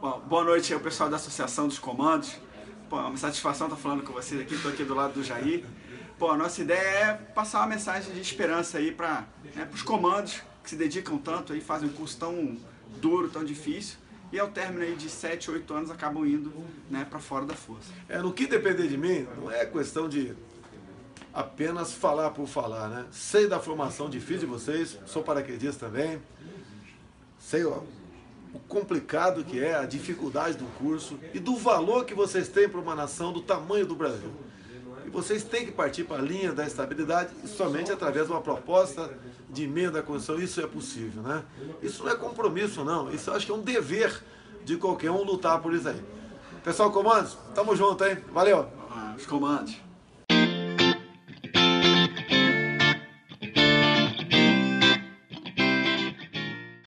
Bom, boa noite aí, pessoal da Associação dos Comandos. Pô, é uma satisfação estar falando com vocês aqui, estou aqui do lado do Jair. Pô, a nossa ideia é passar uma mensagem de esperança aí para né, os comandos que se dedicam tanto aí, fazem um curso tão duro, tão difícil, e ao término aí de 7, 8 anos acabam indo né, para fora da força. É, no que depender de mim, não é questão de apenas falar por falar, né? Sei da formação difícil de vocês, sou paraquedista também, sei ó, o complicado que é, a dificuldade do curso e do valor que vocês têm para uma nação do tamanho do Brasil. E vocês têm que partir para a linha da estabilidade somente através de uma proposta de emenda da Constituição isso é possível, né? Isso não é compromisso, não. Isso eu acho que é um dever de qualquer um lutar por isso aí. Pessoal, comandos, tamo junto, hein? Valeu! Os comandos.